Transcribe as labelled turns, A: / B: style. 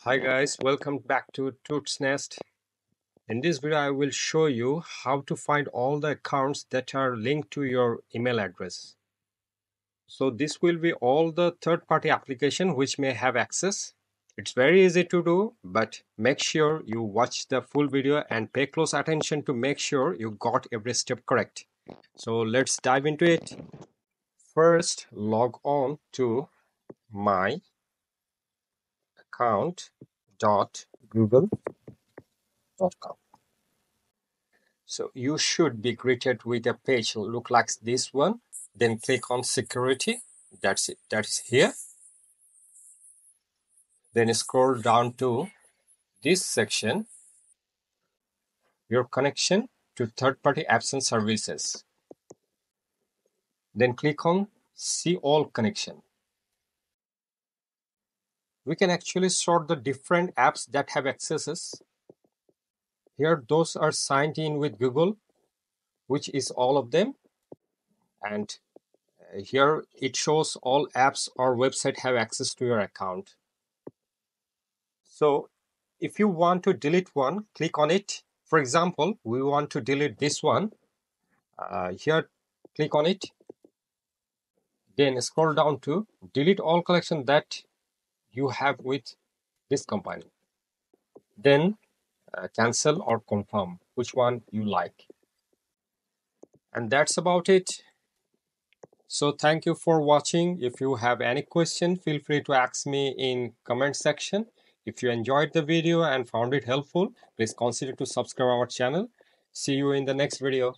A: Hi guys, welcome back to Tuts Nest. In this video, I will show you how to find all the accounts that are linked to your email address. So this will be all the third-party application which may have access. It's very easy to do, but make sure you watch the full video and pay close attention to make sure you got every step correct. So let's dive into it. First, log on to my account.google.com. So you should be greeted with a page look like this one. Then click on security. That's it. That is here. Then scroll down to this section. Your connection to third-party apps and services. Then click on see all connection we can actually sort the different apps that have accesses. Here, those are signed in with Google, which is all of them. And uh, here it shows all apps or website have access to your account. So if you want to delete one, click on it. For example, we want to delete this one. Uh, here, click on it. Then scroll down to delete all collection that you have with this company. Then uh, cancel or confirm which one you like. And that's about it. So thank you for watching. If you have any question, feel free to ask me in comment section. If you enjoyed the video and found it helpful, please consider to subscribe our channel. See you in the next video.